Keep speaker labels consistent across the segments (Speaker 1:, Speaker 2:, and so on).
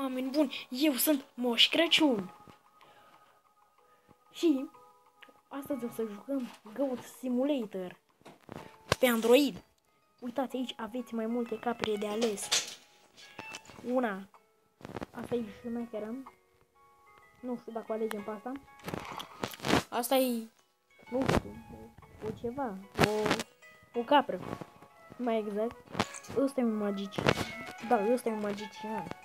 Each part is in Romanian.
Speaker 1: Oameni buni, eu sunt Moș Crăciun. Și astăzi o să jucăm Goat Simulator pe Android. Uitați aici aveți mai multe capre de ales. Una, asta e șmecheră. Nu știu dacă o alegem pe asta. Asta e, nu știu, o, o ceva, o, o capră. Mai exact, ăsta e un magician. Da, ăsta e un magician.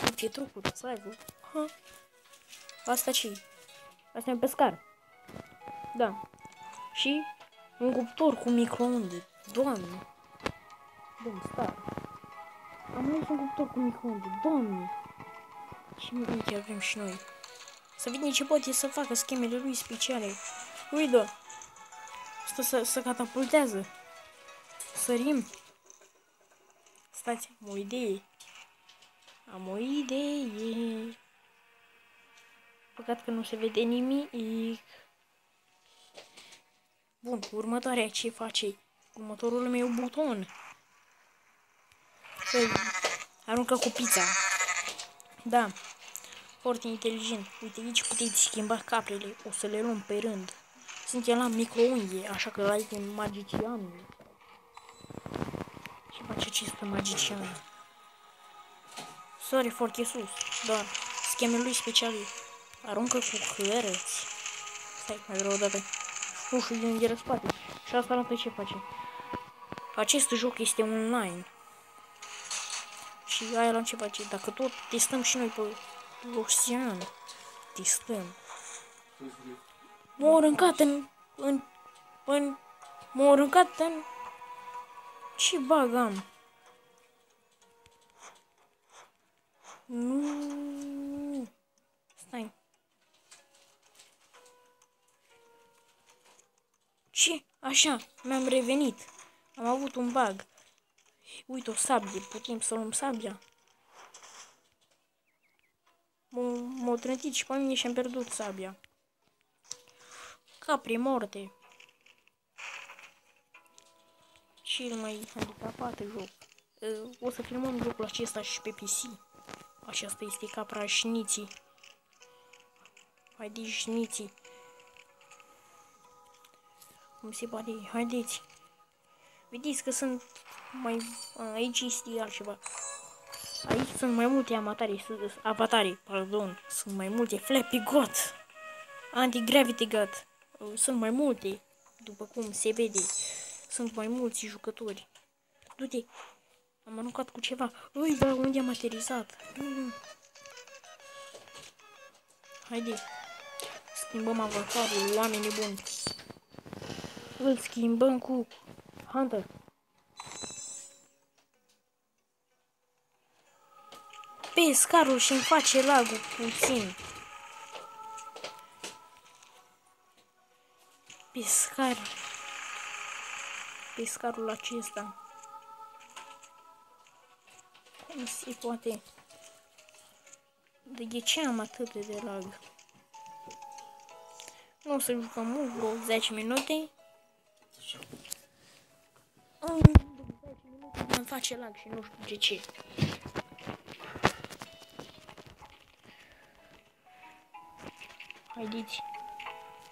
Speaker 1: Nu ce trucuri să aibă. Ha. Asta ce Asta e un pescar. Da. Și un cuptor cu microunde. Doamne. Domn, stai. Am ales un cuptor cu microunde. Doamne. Ce mici avem și noi. Să vedem ce poate să facă schemele lui speciale. Uite, Asta să, să catapultează. Sărim. Stați, am o idee. Am o idee. Păcat că nu se vede nimic. Bun, următoarea ce face? Următorul meu buton. Să aruncă cu pizza. Da. Foarte inteligent. Uite, aici puteți schimba caprele. O să le luăm pe rând. Suntem la microunghie, așa că la este magicianul. Ce face acest magician? Sare foarte sus, dar schemele lui speciale aruncă cu hărăți. Stai, mai vreau o dată. Ușul din de spate. Și asta arată ce face. Acest joc este online. Și aia la ce face. Dacă tot testăm și noi pe ocean, testăm. M-au aruncat în, în, în, m-au aruncat în, ce bag Nu. Stai. Ce? Așa, mi-am revenit. Am avut un bug. Uite, o sabie. Putem să luăm sabia? M-au trântit și pe mine și am pierdut sabia. Capri morte. Cel mai handicapat joc. O să filmăm jocul acesta și pe PC. Aceasta este capra șniții. Haide șniții. Cum se poate? Haideți. Vedeți că sunt mai... Aici este altceva. Aici sunt mai multe amatare, avatare, pardon. Sunt mai multe Flappy God. Anti-Gravity God. Sunt mai multe, după cum se vede. Sunt mai mulți jucători. Du-te, am aruncat cu ceva. Ui, dar unde am aterizat? Mm. Haide. Schimbăm avatarul, oamenii buni. Îl schimbăm cu Hunter. Pescarul și-mi face lagul puțin. Pescar. Pescarul acesta. Cum se poate? De ce am atât de lag? Nu o să jucăm mult, vreo 10 minute. Oh, 10 minute îmi face lag și nu știu de ce. Haideți,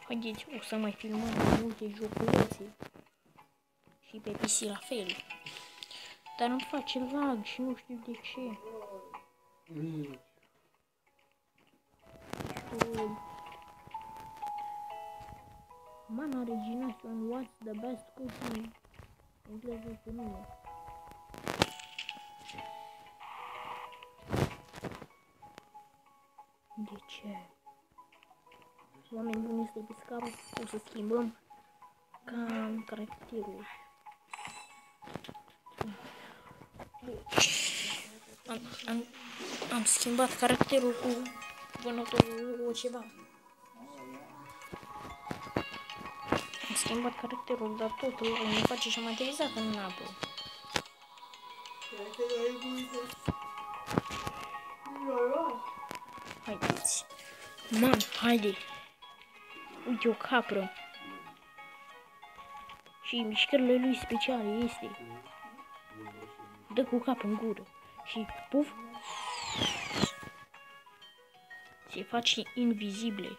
Speaker 1: haideți, o să mai filmăm multe joculețe. Și pe PC la fel. Dar îmi face lag și nu știu de ce. Mana Origination, what's the best cooking? Engleză cu nume. De ce? Oameni buni este piscarul, o să schimbăm cam caracterul. Am, am, am schimbat caracterul cu vânătorul o ceva. Am schimbat caracterul, dar totul îmi face și am aterizat în apă. Haideți. Man, haide. Uite o capră. Și mișcările lui speciale este dă cu capul în gură și puf, te faci invizibile.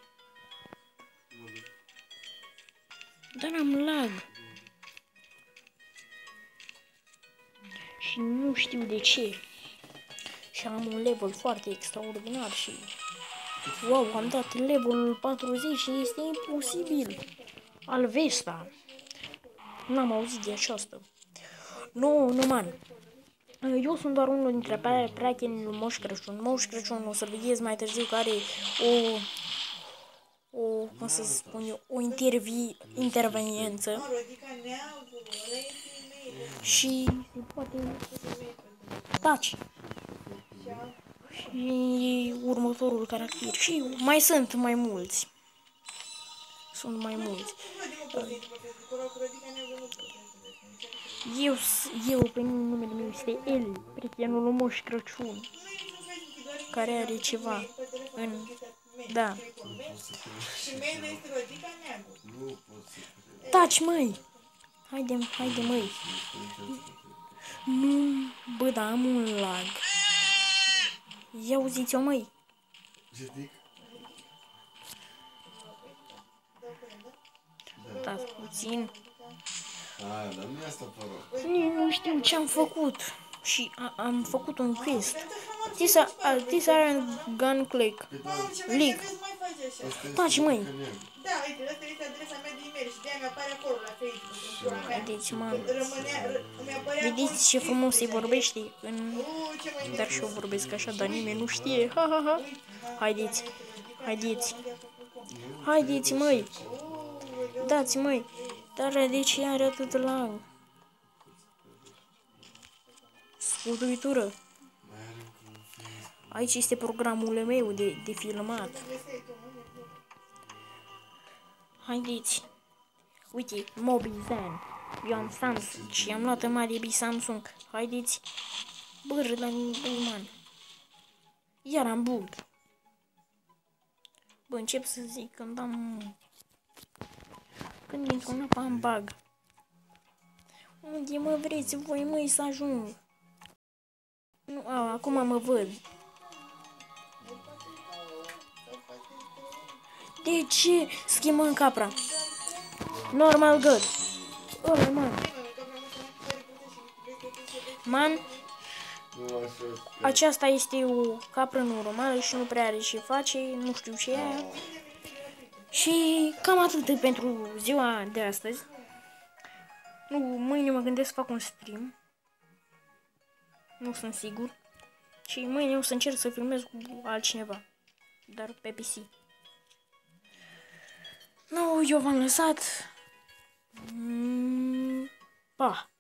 Speaker 1: Dar am lag. Și nu știu de ce. Și am un level foarte extraordinar și... Wow, am dat levelul 40 și este imposibil. Alvesta. N-am auzit de aceasta. Nu, nu, man. Eu sunt doar unul dintre prietenii lui Moș Crăciun. Moș Crăciun o să vedeți mai târziu care o o, cum să spun eu, o intervi, interveniență și poate taci. Și următorul caracter. Și mai sunt mai mulți. Sunt mai mulți. Eu, eu pe numele meu este El, prietenul Moș Crăciun, care are ceva în... Da. Și Taci, măi! Haide, haide, măi! Nu, bă, da, am un lag. Ia auziți-o, măi! Stați puțin.
Speaker 2: Aia, dar nu e asta fără.
Speaker 1: Nu știu ce am făcut. Și a, am făcut un quest. This, uh, this Iron Gun Click. Leak. Taci, măi.
Speaker 3: Da, uite, asta este adresa mea de e-mail și de-aia mi-apare acolo la Facebook.
Speaker 1: Vedeți, mă.
Speaker 3: Rămânea, îmi apărea
Speaker 1: Vedeți ce frumos se vorbește în...
Speaker 3: acolo, ce mai
Speaker 1: Dar și eu vorbesc așa, dar nimeni nu știe. Ha, ha, ha. Haideți. Haideți. Haideți, măi. Dați, măi. Dar de ce are atât lang? Scutuitură. Aici este programul meu de, de filmat. Haideți. Uite, Mobil Zen. Eu am Samsung și am luat în mare bi Samsung. Haideți. Bă, la man. Iar am bug. Bă, încep să zic când am... Când intru în apă am bug. Unde mă vreți voi, măi, să ajung? Nu, a, acum mă văd. De ce schimbăm capra? Normal good. Ăla, man. Man,
Speaker 2: Nu așa este.
Speaker 1: aceasta este o capră normală și nu prea are ce face, nu știu ce e aia. Și cam atât pentru ziua de astăzi. Nu, mâine mă gândesc să fac un stream. Nu sunt sigur. Și mâine o să încerc să filmez cu altcineva. Dar pe PC. Nu, eu v-am lăsat. Mm, pa!